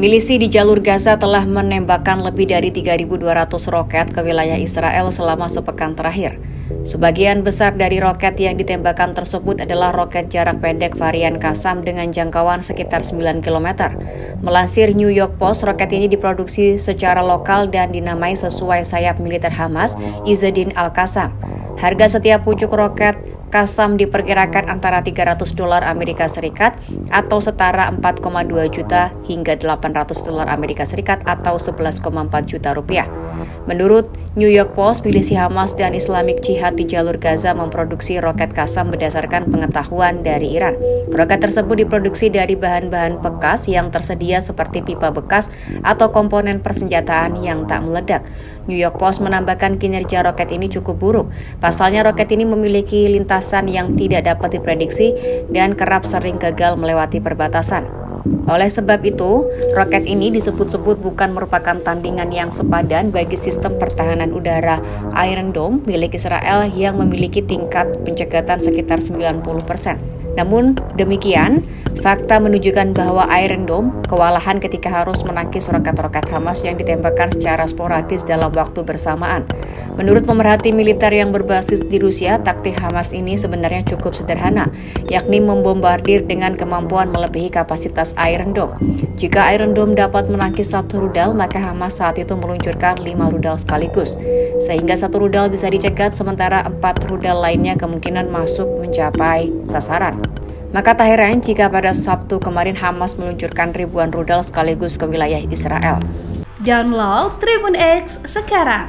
Milisi di jalur Gaza telah menembakkan lebih dari 3.200 roket ke wilayah Israel selama sepekan terakhir. Sebagian besar dari roket yang ditembakkan tersebut adalah roket jarak pendek varian Kasam dengan jangkauan sekitar 9 km. Melansir New York Post, roket ini diproduksi secara lokal dan dinamai sesuai sayap militer Hamas, Izzeddin Al-Qassam. Harga setiap pucuk roket Kasam diperkirakan antara 300 dolar Amerika Serikat atau setara 4,2 juta hingga 800 dolar Amerika Serikat atau 11,4 juta rupiah. Menurut New York Post, milisi Hamas dan Islamic Jihad di jalur Gaza memproduksi roket Kasam berdasarkan pengetahuan dari Iran. Roket tersebut diproduksi dari bahan-bahan bekas yang tersedia seperti pipa bekas atau komponen persenjataan yang tak meledak. New York Post menambahkan kinerja roket ini cukup buruk. Pasalnya roket ini memiliki lintasan yang tidak dapat diprediksi dan kerap sering gagal melewati perbatasan. Oleh sebab itu, roket ini disebut-sebut bukan merupakan tandingan yang sepadan bagi sistem pertahanan udara Iron Dome milik Israel yang memiliki tingkat pencegatan sekitar 90%. Namun demikian, Fakta menunjukkan bahwa Iron Dome kewalahan ketika harus menangkis roket-roket Hamas yang ditembakkan secara sporadis dalam waktu bersamaan. Menurut pemerhati militer yang berbasis di Rusia, taktik Hamas ini sebenarnya cukup sederhana, yakni membombardir dengan kemampuan melebihi kapasitas Iron Dome. Jika Iron Dome dapat menangkis satu rudal, maka Hamas saat itu meluncurkan lima rudal sekaligus, sehingga satu rudal bisa dicegat sementara empat rudal lainnya kemungkinan masuk mencapai sasaran. Maka tak heran jika pada Sabtu kemarin Hamas meluncurkan ribuan rudal sekaligus ke wilayah Israel. Download Tribun X sekarang,